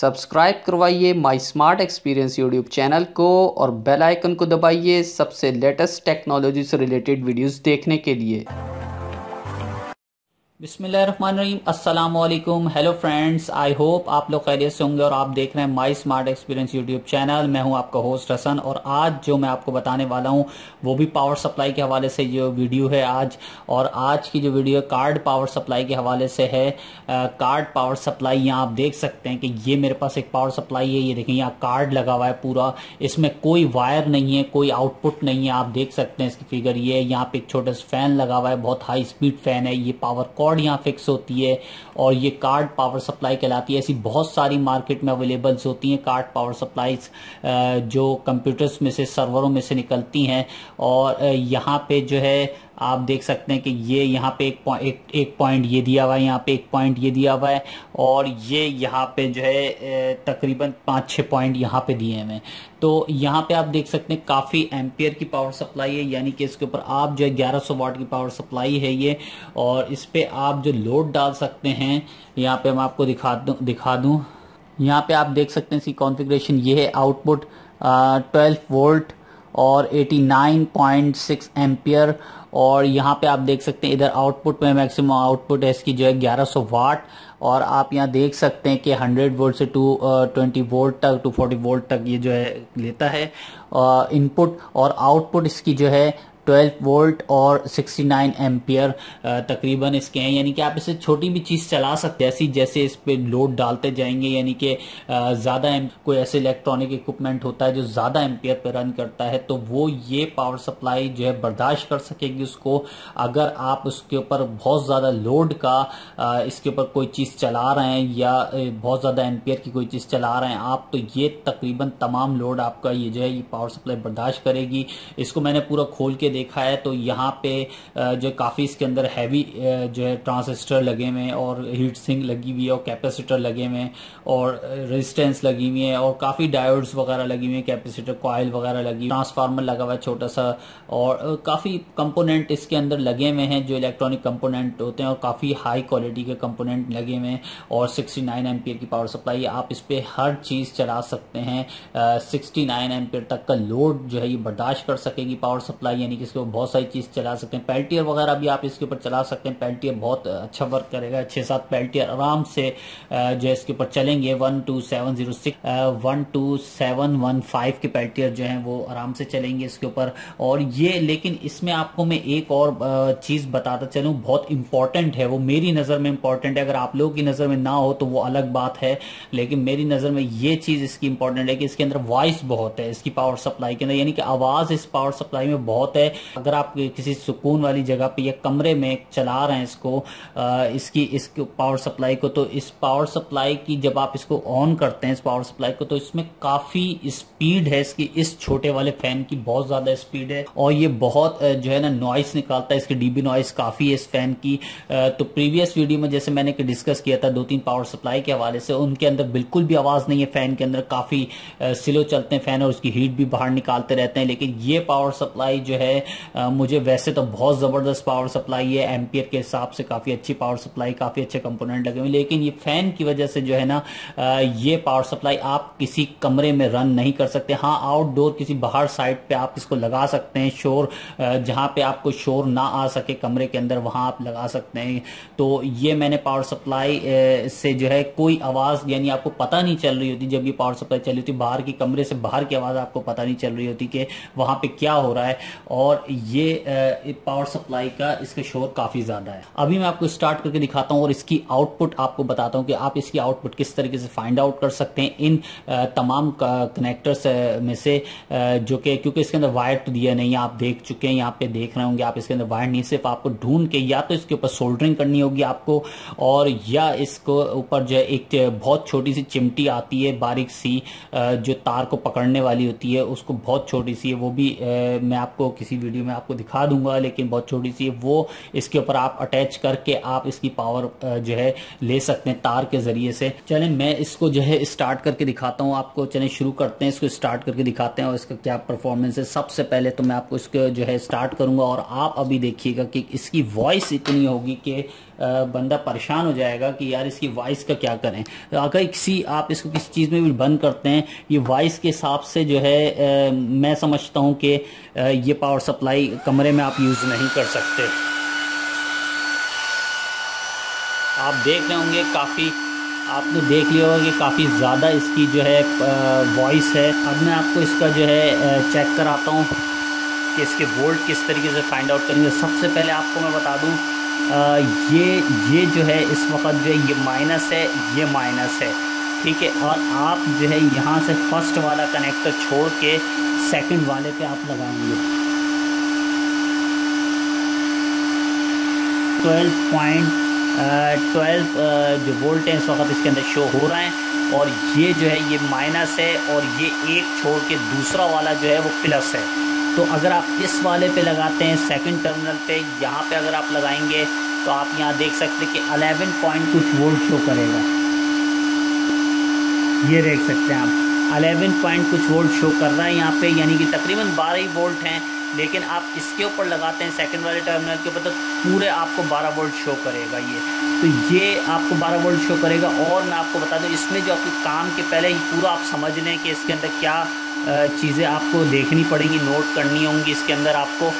Subscribe करवाइए my smart experience YouTube channel को और बेल आइकन को दबाइए सबसे लेटेस्ट टेक्नोलॉजी से रिलेटेड वीडियोस देखने के लिए। अस्सलाम वालेकुम हेलो फ्रेंड्स आई होप आप लोग खैरियत से होंगे और आप देख रहे हैं my smart experience YouTube channel मैं हूँ आपका होस्ट हसन और आज जो मैं आपको बताने वाला हूँ वो भी पावर सप्लाई के हवाले से जो वीडियो है आज। और आज की जो वीडियो कार्ड पावर सप्लाई के हवाले से है। आ, कार्ड पावर सप्लाई यहाँ आप देख सकते हैं कि ये मेरे पास एक पावर सप्लाई है। ये देखें यहाँ कार्ड लगा हुआ है पूरा। इसमें कोई वायर नहीं है कोई आउटपुट नहीं है। आप देख सकते हैं इसकी फिगर ये यहाँ पे एक छोटा सा फ़ैन लगा हुआ है बहुत हाई स्पीड फ़ैन है। ये पावर कॉर्ड यहाँ फिक्स होती है और ये कार्ड पावर सप्लाई कहलाती है। ऐसी बहुत सारी मार्केट में अवेलेबल्स होती हैं कार्ड पावर सप्लाईज जो कंप्यूटर्स में से, सर्वरों में से निकलती हैं। और यहाँ पे जो है आप देख सकते हैं कि ये यहाँ पे एक एक पॉइंट ये दिया हुआ है, यहाँ पे एक पॉइंट ये दिया हुआ है और ये यहाँ पे जो है तकरीबन पाँच छः पॉइंट यहाँ पे दिए हुए हैं। तो यहाँ पे आप देख सकते हैं काफ़ी एम्पियर की पावर सप्लाई है, यानी कि इसके ऊपर आप जो है ग्यारह सौ वाट की पावर सप्लाई है ये और इस पर आप जो लोड डाल सकते हैं, यहाँ पे मैं आपको दिखा दूँ दिखा दूँ। यहाँ पे आप देख सकते हैं इसकी कॉन्फ़िगरेशन ये है आउटपुट ट्वेल्व वोल्ट और 89.6 एम्पियर और यहाँ पे आप देख सकते हैं इधर आउटपुट में मैक्सिमम आउटपुट है, इसकी जो है 1100 वाट और आप यहाँ देख सकते हैं कि 100 वोल्ट से टू ट्वेंटी वोल्ट तक टू फोर्टी वोल्ट तक ये जो है लेता है इनपुट और आउटपुट इसकी जो है 12 वोल्ट और 69 नाइन एम्पियर तकरीबन इसके हैं। यानी कि आप इसे छोटी भी चीज़ चला सकते हैं। जैसी जैसे इस पर लोड डालते जाएँगे, यानी कि ज़्यादा कोई ऐसे इलेक्ट्रॉनिक इक्विपमेंट होता है जो ज़्यादा एम्पियर पर रन करता है तो वो ये पावर सप्लाई जो है बर्दाश्त कर सकेगी उसको। अगर आप उसके ऊपर बहुत ज़्यादा लोड का इसके ऊपर कोई चीज़ चला रहे हैं या बहुत ज़्यादा एम्पियर की कोई चीज़ चला रहे हैं, आप तो ये तकरीबन तमाम लोड आपका ये जो है, ये पावर सप्लाई बर्दाश्त करेगी। इसको मैंने पूरा खोल के देखा है तो यहाँ पे जो काफ़ी इसके अंदर हैवी जो है ट्रांसिस्टर लगे हुए हैं और हीट सिंक लगी हुई है और कैपेसिटर लगे हुए हैं और रेजिस्टेंस लगी हुई है और काफ़ी डायोड्स वगैरह लगी हुई है कैपेसिटर कॉयल वगैरह लगी ट्रांसफार्मर लगा हुआ है छोटा सा और काफ़ी कंपोनेंट इसके अंदर लगे हुए हैं जो इलेक्ट्रॉनिक कंपोनेंट होते हैं और काफ़ी हाई क्वालिटी के कंपोनेंट लगे हुए हैं और 69 नाइन की पावर सप्लाई आप इस पर हर चीज़ चला सकते हैं सिक्सटी नाइन तक का लोड जो है ये बर्दाश्त कर सकेगी पावर सप्लाई यानी कि इसके बहुत सारी चीज़ चला सकते हैं। पेल्टियर वगैरह भी आप इसके ऊपर चला सकते हैं। पेल्टियर बहुत अच्छा वर्क करेगा। छः सात पेल्टियर आराम से जो है इसके ऊपर चलेंगे। One two seven zero six one two seven one five के पेल्टियर जो हैं, वो आराम से चलेंगे इसके ऊपर। और ये, लेकिन इसमें आपको मैं एक और चीज़ बताता चलूँ। बहुत इंपॉर्टेंट है वो। मेरी नज़र में इंपॉर्टेंट है। अगर आप लोगों की नज़र में ना हो तो वो अलग बात है। लेकिन मेरी नज़र में ये चीज़ इसकी इंपॉर्टेंट है कि इसके अंदर वॉइस बहुत है। इसकी पावर सप्लाई के अंदर, यानी कि आवाज़ इस पावर सप्लाई में बहुत है। अगर आप किसी सुकून वाली जगह पे या कमरे में चला रहे हैं इसको इसकी इस पावर सप्लाई को तो इस पावर सप्लाई की जब आप इसको ऑन करते हैं, इस पावर सप्लाई को तो इसमें काफ़ी स्पीड है इसकी, इस छोटे वाले फ़ैन की बहुत ज़्यादा स्पीड है। और ये बहुत जो है ना नॉइस निकालता है, इसकी डीबी नॉइस काफ़ी है इस फ़ैन की। तो प्रीवियस वीडियो में जैसे मैंने डिस्कस किया था दो तीन पावर सप्लाई के हवाले से, उनके अंदर बिल्कुल भी आवाज़ नहीं है फ़ैन के अंदर काफ़ी स्लो चलते हैं फ़ैन और उसकी हीट भी बाहर निकालते रहते हैं, लेकिन ये पावर सप्लाई जो है मुझे वैसे तो बहुत ज़बरदस्त पावर सप्लाई है। एम्पियर के हिसाब से काफ़ी अच्छी पावर सप्लाई काफ़ी अच्छे कंपोनेंट लगे हुए लेकिन ये फ़ैन की वजह से जो है ना ये पावर सप्लाई आप किसी कमरे में रन नहीं कर सकते। हाँ आउटडोर किसी बाहर साइड पे आप इसको लगा सकते हैं शोर जहाँ पे आपको शोर ना आ सके कमरे के अंदर, वहाँ आप लगा सकते हैं। तो ये मैंने पावर सप्लाई से जो है कोई आवाज़, यानी आपको पता नहीं चल रही होती जब ये पावर सप्लाई चल होती। बाहर की कमरे से बाहर की आवाज़ आपको पता नहीं चल रही होती कि वहाँ पे क्या हो रहा है। और ये पावर सप्लाई का इसका शोर काफ़ी ज़्यादा है। अभी मैं आपको स्टार्ट करके दिखाता हूँ और इसकी आउटपुट आपको बताता हूँ कि आप इसकी आउटपुट किस तरीके से फाइंड आउट कर सकते हैं इन तमाम कनेक्टर्स में से जो कि, क्योंकि इसके अंदर वायर तो दिया नहीं आप देख चुके हैं, यहाँ पे देख रहे होंगे आप इसके अंदर वायर नहीं, सिर्फ़ आपको ढूंढ के या तो इसके ऊपर सोल्डरिंग करनी होगी आपको, और या इसको ऊपर जो एक बहुत छोटी सी चिमटी आती है, बारीक सी जो तार को पकड़ने वाली होती है, उसको बहुत छोटी सी है, वो भी मैं आपको किसी वीडियो में आपको दिखा दूँगा, लेकिन बहुत छोटी सी वो इसके ऊपर आप अटैच करके आप इसकी पावर जो है, ले सकते हैं तार के ज़रिए से। चलें, मैं इसको जो है स्टार्ट करके दिखाता हूँ। आपको चलें, शुरू करते हैं, इसको स्टार्ट करके दिखाते हैं और इसका क्या परफॉर्मेंस है। सबसे पहले तो मैं आपको इसको जो है स्टार्ट करूँगा और आप अभी देखिएगा कि इसकी वॉइस इतनी होगी कि बंदा परेशान हो जाएगा कि यार इसकी वॉइस का क्या करें? अगर किसी, आप इसको किसी चीज़ में भी बंद करते हैं, ये वॉइस के हिसाब से जो है मैं समझता हूँ कि ये पावर सप्लाई कमरे में आप यूज़ नहीं कर सकते। आप देख रहे होंगे काफ़ी, आपने देख लिया होगा कि काफ़ी ज़्यादा इसकी जो है वॉइस है। अब मैं आपको इसका जो है चेक कराता हूँ कि इसके वोल्ट किस तरीके से फाइंड आउट करेंगे। सबसे पहले आपको मैं बता दूँ ये ये जो है, इस वक्त जो है, ये माइनस है, ये माइनस है, ठीक है? और आप जो है, यहाँ से फ़र्स्ट वाला कनेक्टर छोड़ के सेकंड वाले पे आप लगाएँगे। ट्वेल्व पॉइंट ट्वेल्व जो वोल्ट है, इस वक्त इसके अंदर शो हो रहा है। और ये जो है, ये माइनस है, और ये एक छोड़ के दूसरा वाला जो है, वो प्लस है। तो अगर आप इस वाले पे लगाते हैं सेकंड टर्मिनल पे, यहाँ पे अगर आप लगाएँगे तो आप यहाँ देख सकते हैं कि 11 पॉइंट कुछ वोल्ट शो करेगा। ये देख सकते हैं आप। 11 पॉइंट कुछ वोल्ट शो कर रहा है यहाँ पे, यानी कि तकरीबन 12 ही वोल्ट हैं, लेकिन आप इसके ऊपर लगाते हैं सेकंड वाले टर्मिनल के ऊपर तो पूरे आपको 12 वोल्ट शो करेगा ये। तो ये आपको 12 वोल्ट शो करेगा, और मैं आपको बता दूँ, इसमें जो आपके काम के पहले ही पूरा आप समझ लें कि इसके अंदर क्या चीज़ें आपको देखनी पड़ेंगी नोट करनी होंगी इसके अंदर आपको।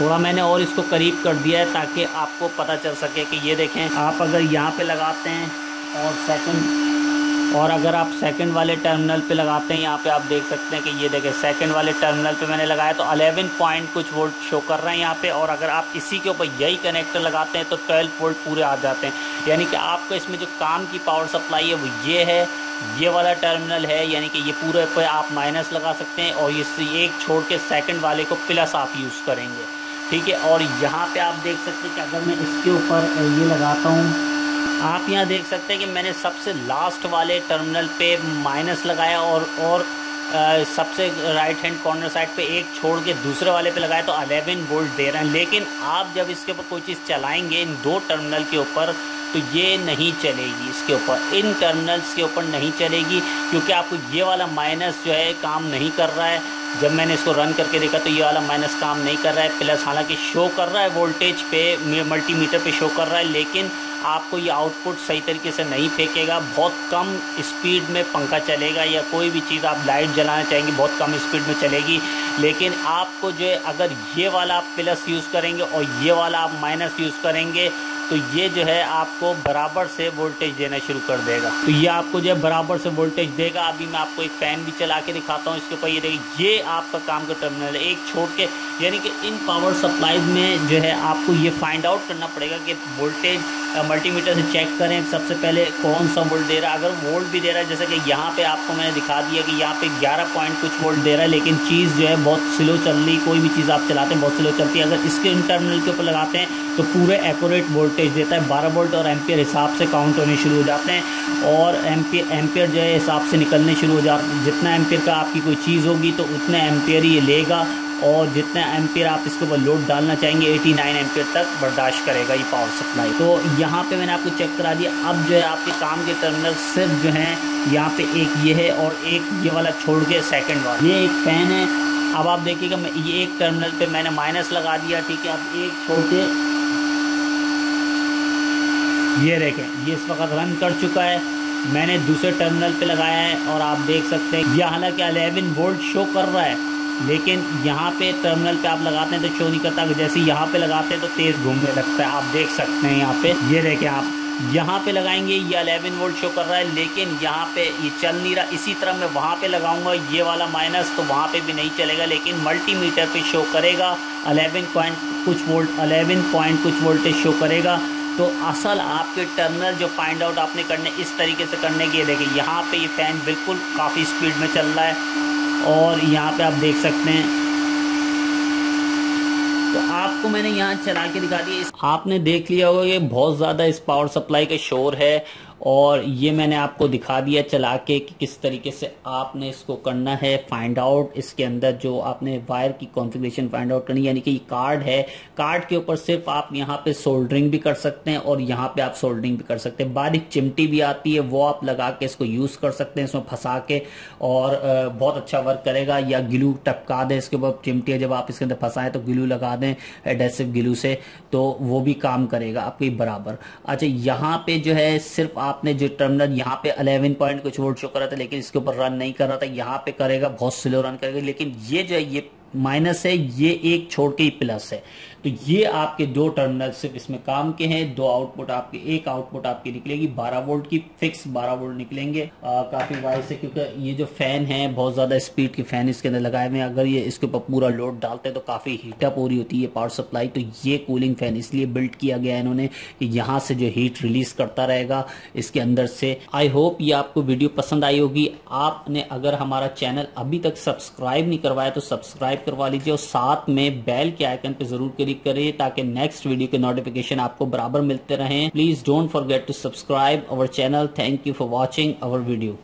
थोड़ा मैंने और इसको करीब कर दिया है ताकि आपको पता चल सके कि ये देखें, आप अगर यहाँ पे लगाते हैं और सेकंड और अगर आप सेकंड वाले टर्मिनल पे लगाते हैं, यहाँ पे आप देख सकते हैं कि ये देखें सेकंड वाले टर्मिनल पे मैंने लगाया तो 11 पॉइंट कुछ वोल्ट शो कर रहे हैं यहाँ पे, और अगर आप इसी के ऊपर यही कनेक्टर लगाते हैं तो 12 वोल्ट पूरे आ जाते हैं। यानी कि आपको इसमें जो काम की पावर सप्लाई है, वो ये है, ये वाला टर्मिनल है, यानी कि ये पूरे पे आप माइनस लगा सकते हैं, और इस एक छोड़ के सेकेंड वाले को प्लस आप यूज़ करेंगे। ठीक है, और यहाँ पर आप देख सकते हैं कि अगर मैं इसके ऊपर ये लगाता हूँ आप यहाँ देख सकते हैं कि मैंने सबसे लास्ट वाले टर्मिनल पे माइनस लगाया और और आ, सबसे राइट हैंड कॉर्नर साइड पे एक छोड़ के दूसरे वाले पे लगाया तो 11 वोल्ट दे रहे हैं। लेकिन आप जब इसके ऊपर कोई चीज़ चलाएँगे इन दो टर्मिनल के ऊपर तो ये नहीं चलेगी इसके ऊपर। इन टर्मिनल्स के ऊपर नहीं चलेगी क्योंकि आपको ये वाला माइनस जो है काम नहीं कर रहा है। जब मैंने इसको रन करके देखा तो ये वाला माइनस काम नहीं कर रहा है। प्लस हालाँकि शो कर रहा है वोल्टेज पे मल्टीमीटर पे शो कर रहा है लेकिन आपको ये आउटपुट सही तरीके से नहीं फेंकेगा। बहुत कम स्पीड में पंखा चलेगा या कोई भी चीज़ आप लाइट जलाना चाहेंगे, बहुत कम स्पीड में चलेगी। लेकिन आपको जो है, अगर ये वाला आप प्लस यूज़ करेंगे और ये वाला आप माइनस यूज़ करेंगे तो ये जो है आपको बराबर से वोल्टेज देना शुरू कर देगा। तो ये आपको जो है बराबर से वोल्टेज देगा। अभी मैं आपको एक फ़ैन भी चला के दिखाता हूँ, इसके ऊपर ये देखिए, ये आपका काम का टर्मिनल है। एक छोड़ के, यानी कि इन पावर सप्लाईज में जो है आपको ये फाइंड आउट करना पड़ेगा कि वोल्टेज मल्टीमीटर से चेक करें। सबसे पहले कौन सा वोल्ट दे रहा है? अगर वोल्ट भी दे रहा है, जैसे कि यहाँ पे आपको मैंने दिखा दिया कि यहाँ पे 11 पॉइंट कुछ वोल्ट दे रहा है, लेकिन चीज़ जो है बहुत स्लो चल रही, कोई भी चीज़ आप चलाते हैं, बहुत स्लो चलती है। अगर इसके इन टर्मिनल के ऊपर लगाते हैं तो पूरे एक्यूरेट वोल्टेज देता है। बारह वोल्ट और एम्पियर हिसाब से काउंट होने शुरू हो जाते हैं और एम्पियर एम्पियर जो है हिसाब से निकलने शुरू हो जाते हैं। जितना एम्पियर का आपकी कोई चीज़ होगी तो उतना एम्पियर ही लेगा और जितना एम्पियर आप इसके ऊपर लोड डालना चाहेंगे 89 नाइन एम्पियर तक बर्दाश्त करेगा ये पावर सप्लाई तो यहाँ पे मैंने आपको चेक करा दिया। अब जो है आपके काम के टर्मिनल सिर्फ़ जो हैं, यहाँ पे एक ये है और एक ये वाला छोड़ के सेकंड वाला। ये एक फ़ैन है। अब आप देखिएगा, मैं ये एक टर्मिनल पे मैंने माइनस लगा दिया, ठीक है? अब एक छोड़ के ये देखें, ये इस वक्त रन कर चुका है। मैंने दूसरे टर्मिनल पे लगाया है और आप देख सकते हैं यह हालाँकि 11 वोल्ट शो कर रहा है, लेकिन यहाँ पे टर्मिनल पे आप लगाते हैं तो शो नहीं करता। जैसे यहाँ पे लगाते हैं तो तेज़ घूमने लगता है, आप देख सकते हैं यहाँ पे। ये देखें आप, यहाँ पे लगाएँगे, ये अलेवन वोल्ट शो कर रहा है, लेकिन यहाँ पे ये चल नहीं रहा। इसी तरह मैं वहाँ पे लगाऊँगा, ये वाला माइनस तो वहाँ पे भी नहीं चलेगा, लेकिन मल्टीमीटर पे शो करेगा। अलेवन पॉइंट कुछ वोल्ट अलेवन पॉइंट कुछ वोल्टेज शो करेगा। तो असल आपके टर्मिनल जो फाइंड आउट आपने करने, इस तरीके से करने के देखिए, यहाँ पे ये यह फ़ैन बिल्कुल काफ़ी स्पीड में चल रहा है और यहाँ पे आप देख सकते हैं। तो आपको मैंने यहाँ चला के दिखा दिया आपने देख लिया होगा ये बहुत ज़्यादा इस पावर सप्लाई का शोर है। और ये मैंने आपको दिखा दिया चला के कि किस तरीके से आपने इसको करना है फाइंड आउट इसके अंदर जो आपने वायर की कॉन्फ़िगरेशन फाइंड आउट करनी यानी कि कार्ड है। कार्ड के ऊपर सिर्फ़ आप यहाँ पे सोल्डरिंग भी कर सकते हैं और यहाँ पे आप सोल्डरिंग भी कर सकते हैं। बारीक चिमटी भी आती है, वो आप लगा के इसको यूज़ कर सकते हैं इसमें फंसा के और बहुत अच्छा वर्क करेगा। या गिलू टपका दें इसके ऊपर चिमटी जब आप इसके अंदर फंसाएँ तो गिलू लगा दें एडेसिव गिलू से तो वो भी काम करेगा आपके बराबर। अच्छा यहाँ पे जो है सिर्फ़ आपने जो टर्मिनल यहाँ पे 11 पॉइंट कुछ छोड़ शो करा था, लेकिन इसके ऊपर रन नहीं कर रहा था, यहाँ पे करेगा, बहुत स्लो रन करेगा, लेकिन ये जो है, ये माइनस है ये एक छोड़ के ही प्लस है। तो ये आपके दो टर्मिनल सिर्फ़ इसमें काम के हैं। दो आउटपुट आपके एक आउटपुट आपकी निकलेगी। 12 वोल्ट की फिक्स 12 वोल्ट निकलेंगे। आ, काफ़ी वाइज से क्योंकि ये जो फ़ैन है बहुत ज़्यादा स्पीड के फ़ैन इसके अंदर लगाए हुए अगर ये इसके ऊपर पूरा लोड डालते हैं तो काफ़ी हीटअप हो रही होती है पावर सप्लाई तो ये कूलिंग फ़ैन इसलिए बिल्ड किया गया है इन्होंने कि यहाँ से जो हीट रिलीज़ करता रहेगा इसके अंदर से। आई होप ये आपको वीडियो पसंद आई होगी। आपने अगर हमारा चैनल अभी तक सब्सक्राइब नहीं करवाया तो सब्सक्राइब करवा लीजिए और साथ में बेल के आइकन पे ज़रूर क्लिक करिए ताकि नेक्स्ट वीडियो के नोटिफिकेशन आपको बराबर मिलते रहें। Please don't forget to subscribe our channel thank you for watching our video